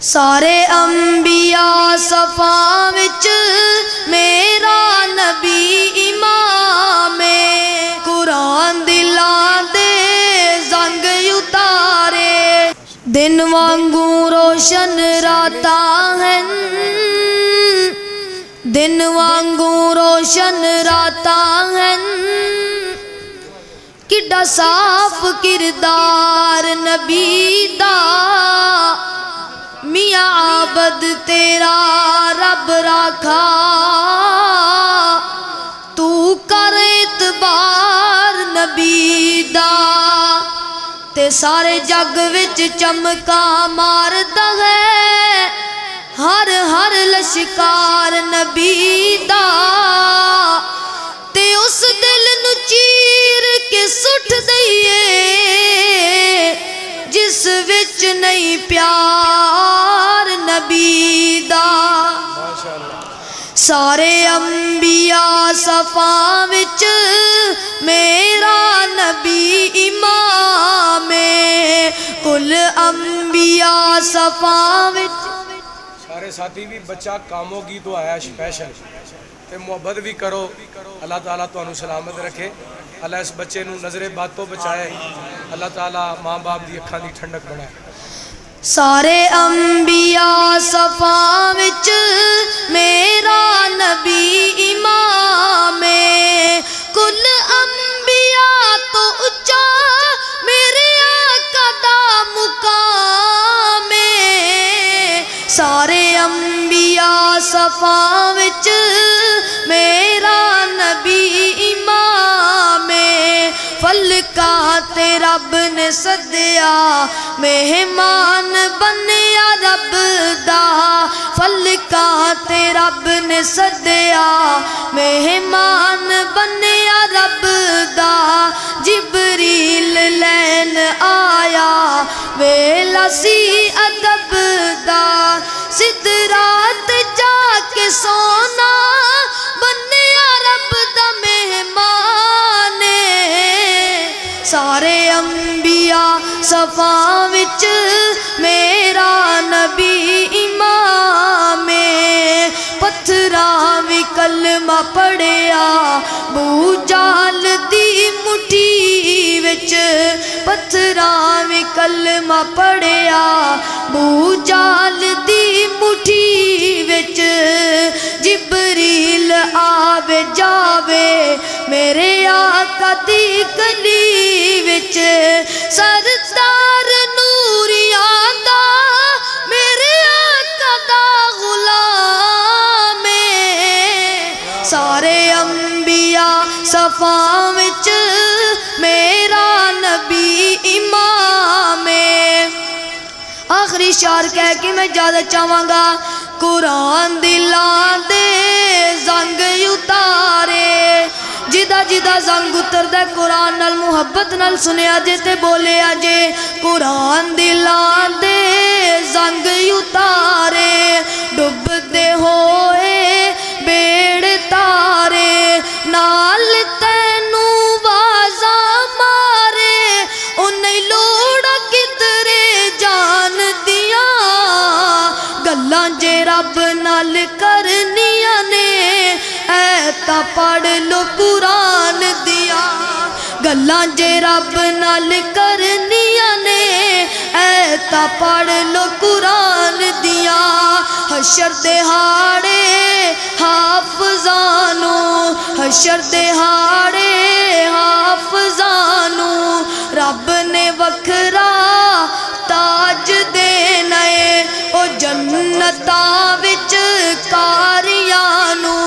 سارے انبیاء صفا وچ میرا نبی امام قرآن دلان دے زنگ اتارے۔ دن وانگوں روشن راتا ہیں دن وانگوں روشن راتا ہیں کڈا صاف کردار نبی دا میاں عابد تیرا رب راکھا تو کر اعتبار نبی دا تے سارے جگ وچ چمکا مار ہے ہر ہر لشکار نبی دا تے اس دل نو چیر کے سٹھ دئیے جس وچ سارے انبیاء صفا وچ میرا نبی امام کل انبیاء صفا وچ سارے ساتھی بھی بچہ کاموں کی تو آیا سپیشل تے محبت بھی کرو۔ اللہ تعالیٰ تو انہوں سلامت رکھے۔ اللہ اس بچے نو نظر بات تو بچائے۔ اللہ تعالیٰ ماں باپ دی اکھاں دی ٹھنڈک بنائے۔ سارے انبیاء صفا وچ انبیاء صفا وچ میرا نبی امام فلکا تے رب نے صدیا مہمان بنیا رب دا۔ فلکا تے رب نے صدیا مہمان بنیا رب دا۔ جبریل لین آیا ویلا سی ادب دا۔ وچ میرا نبی امام پتھراں وی کلمہ پڑھیا بو جال دی مٹھی وچ۔ پتھراں وی کلمہ پڑھیا بو جال دی مٹھی وچ۔ جبریل آوے جاوے، میرے آقا دی گلی وچ۔ سردار سارے انبیاء صفا وچ میرا نبی امام آخری شعر کہہ کے میں زیادہ چاہواں گا، قرآن دلان دے زنگ اتارے۔ جدا جدا زنگ اتر دے قرآن نال محبت نال سنیا جے تے بولے آجے قرآن دلان دے زنگ اتارے۔ ڈب رب نال کرنیاں نے ایتا پڑھ لو قرآن دیا گلاں جے رب نال کرنیاں نے ایتا پڑھ لو قرآن دیا حشر دہاڑے حافظانو حشر دہاڑے حافظانو رب نے وکھرا تاج دینا ہے او جنتا وچ کاریانو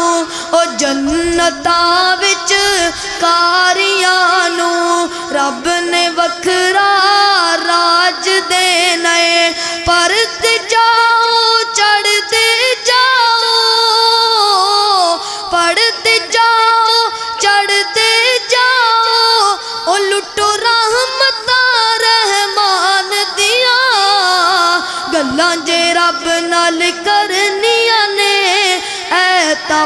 او جنتا وچ کاریانو رب نے وکھرا راج دینا ہے پرت جاؤ چڑھتے جاؤ پڑھتے جاؤ چڑھتے جاؤ او لٹو رحمت رحمان دیا گلاں جے رب نال کرنیاں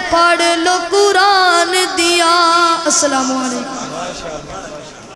پڑھ لو قرآن دیا۔ السلام علیکم۔